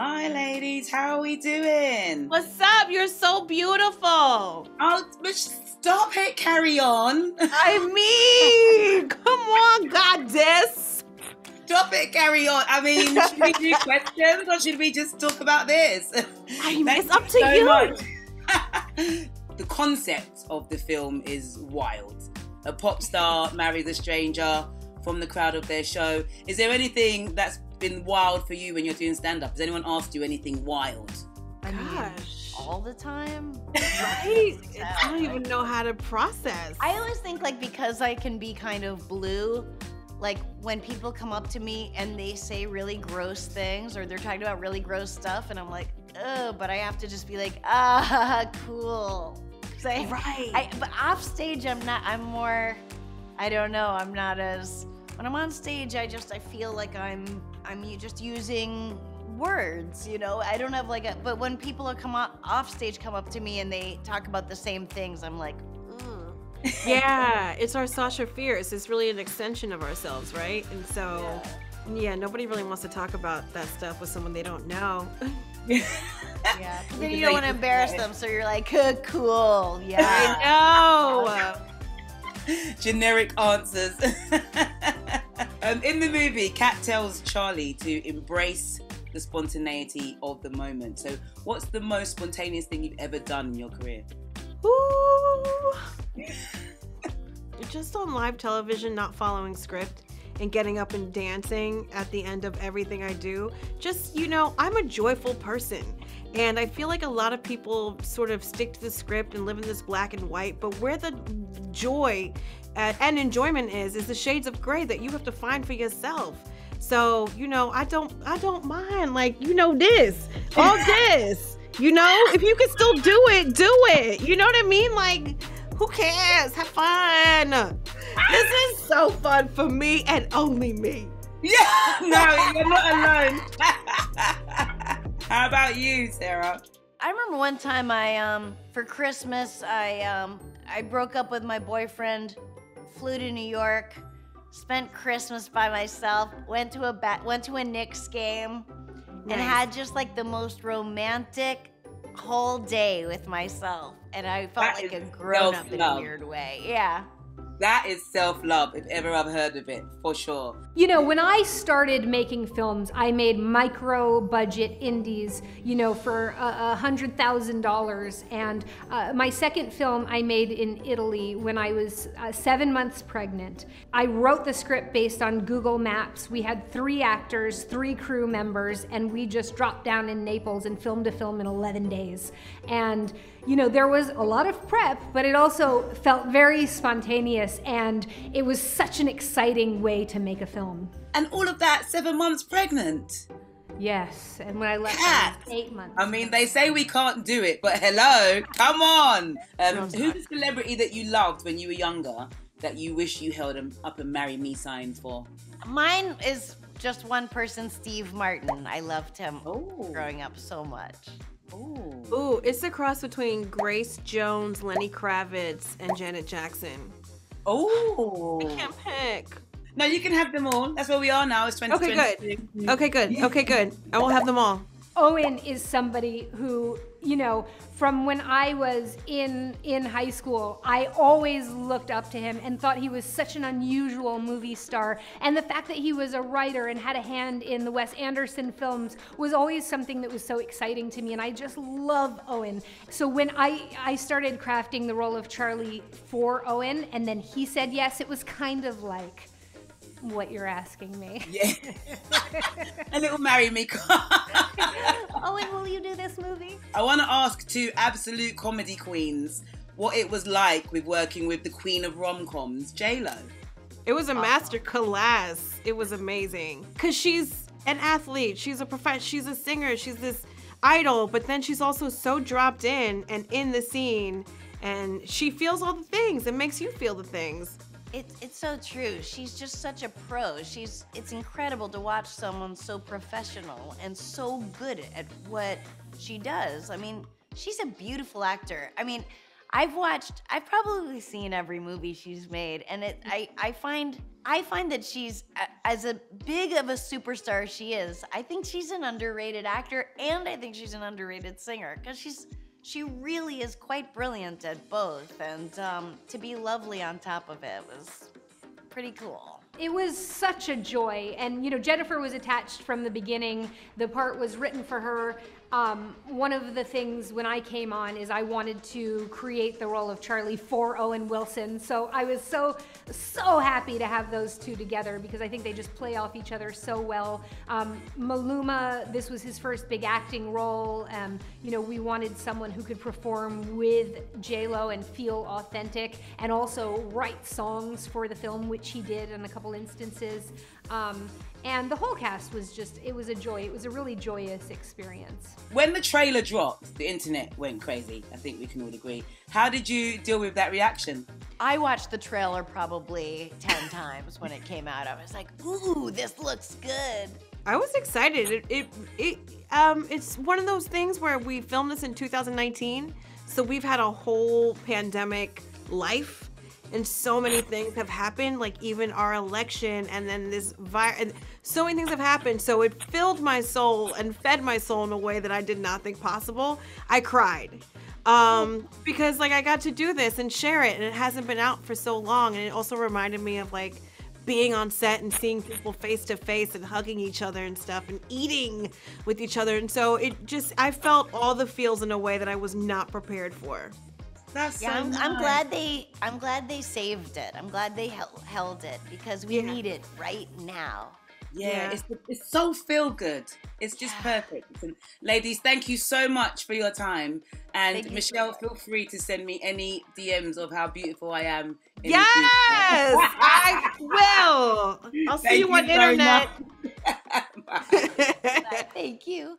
Hi, ladies. How are we doing? What's up? You're so beautiful. Oh, stop it. Carry on. I mean, come on, goddess. Stop it. Carry on. I mean, should we do questions or should we just talk about this? I mean, it's up to you. the concept of the film is wild. A pop star marries a stranger from the crowd of their show. Is there anything that's been wild for you when you're doing stand up? Has anyone asked you anything wild? I mean, Gosh. all the time. Right? I don't even know how to process. I always think like because I can be kind of blue, like when people come up to me and they say really gross things or they're talking about really gross stuff and I'm like, oh, but I have to just be like, ah, cool. I, right. I, but off stage, I'm not, I'm more, I don't know, I'm not as, when I'm on stage, I just, I feel like I'm I'm just using words, you know. I don't have like a. But when people come up, off stage, come up to me and they talk about the same things, I'm like, yeah, it's our Sasha Fierce. It's really an extension of ourselves, right? And so, yeah. yeah, nobody really wants to talk about that stuff with someone they don't know. yeah, then you don't want to embarrass them, so you're like, cool, yeah. I know. Generic answers. Um, in the movie, Kat tells Charlie to embrace the spontaneity of the moment. So, what's the most spontaneous thing you've ever done in your career? Ooh. Just on live television, not following script and getting up and dancing at the end of everything I do. Just, you know, I'm a joyful person. And I feel like a lot of people sort of stick to the script and live in this black and white, but where the joy uh, and enjoyment is is the shades of gray that you have to find for yourself. So you know i don't i don't mind like you know this all this you know? If you can still do it do it. You know what i mean? Like who cares? Have fun. This is so fun for me and only me. Yeah. No you're not alone how about you sarah I remember one time I um for Christmas I um I broke up with my boyfriend flew to New York, spent Christmas by myself, went to a ba- went to a Knicks game, nice. and had just like the most romantic whole day with myself. And I felt that like a grown up in a weird way. Yeah. That is self love, if ever I've heard of it, for sure. You know, when I started making films, I made micro budget indies, you know, for a hundred thousand dollars. And uh, my second film I made in Italy when I was uh, seven months pregnant. I wrote the script based on Google Maps. We had three actors, three crew members, and we just dropped down in Naples and filmed a film in 11 days. And you know, there was a lot of prep, but it also felt very spontaneous and it was such an exciting way to make a film. And all of that seven months pregnant. Yes, and when I left, I eight months. I mean, they say we can't do it, but hello, come on. Um, who's the celebrity that you loved when you were younger that you wish you held up a "Marry Me" sign for? Mine is just one person, Steve Martin. I loved him oh. growing up so much. Ooh. Ooh, it's a cross between Grace Jones, Lenny Kravitz, and Janet Jackson. Oh. I can't pick. No, you can have them all. That's where we are now. It's 2020. Okay, good. Okay, good. Okay, good. I will have them all. Owen is somebody who, you know, from when I was in in high school, I always looked up to him and thought he was such an unusual movie star. And the fact that he was a writer and had a hand in the Wes Anderson films was always something that was so exciting to me. And I just love Owen. So when I I started crafting the role of Charlie for Owen, and then he said yes, it was kind of like what you're asking me. Yeah. a little marry me. Owen, will you do this movie? I want to ask two absolute comedy queens what it was like with working with the queen of rom-coms, J-Lo. It was a master class. It was amazing. Cause she's an athlete. She's a prof- she's a singer. She's this idol, but then she's also so dropped in and in the scene and she feels all the things and makes you feel the things. It's it's so true. She's just such a pro. She's it's incredible to watch someone so professional and so good at what she does. I mean, she's a beautiful actor. I mean, I've watched. I've probably seen every movie she's made, and it. I I find I find that she's as a big of a superstar as she is. I think she's an underrated actor, and I think she's an underrated singer because she's she really is quite brilliant at both, and um, to be lovely on top of it was pretty cool. It was such a joy. And, you know, Jennifer was attached from the beginning. The part was written for her. Um, one of the things when I came on is I wanted to create the role of Charlie for Owen Wilson. So I was so, so happy to have those two together because I think they just play off each other so well. Um, Maluma, this was his first big acting role. Um, you know, we wanted someone who could perform with J-Lo and feel authentic and also write songs for the film, which he did in a couple instances. And the whole cast was just, it was a joy. It was a really joyous experience. When the trailer dropped, the internet went crazy. I think we can all agree. How did you deal with that reaction? I watched the trailer probably 10 times when it came out. I was like, ooh, this looks good. I was excited. It, it, it um, it's one of those things where we filmed this in 2019, so we've had a whole pandemic life and so many things have happened like even our election and then this virus so many things have happened. So it filled my soul and fed my soul in a way that i did not think possible. I cried um because like i got to do this and share it and it hasn't been out for so long. And it also reminded me of like being on set and seeing people face to face and hugging each other and stuff and eating with each other. And so it just i felt all the feels in a way that i was not prepared for that's yeah, so I'm, nice. I'm glad they I'm glad they saved it. I'm glad they held, held it because we Yeah. need it right now. Yeah, Yeah. It's, it's so feel good. It's just Yeah. perfect. And ladies, thank you so much for your time. And Thank you so Michelle, feel free to send me any DMs of how beautiful I am. in Yes, future. I will. I'll see Thank you on so internet. Thank you.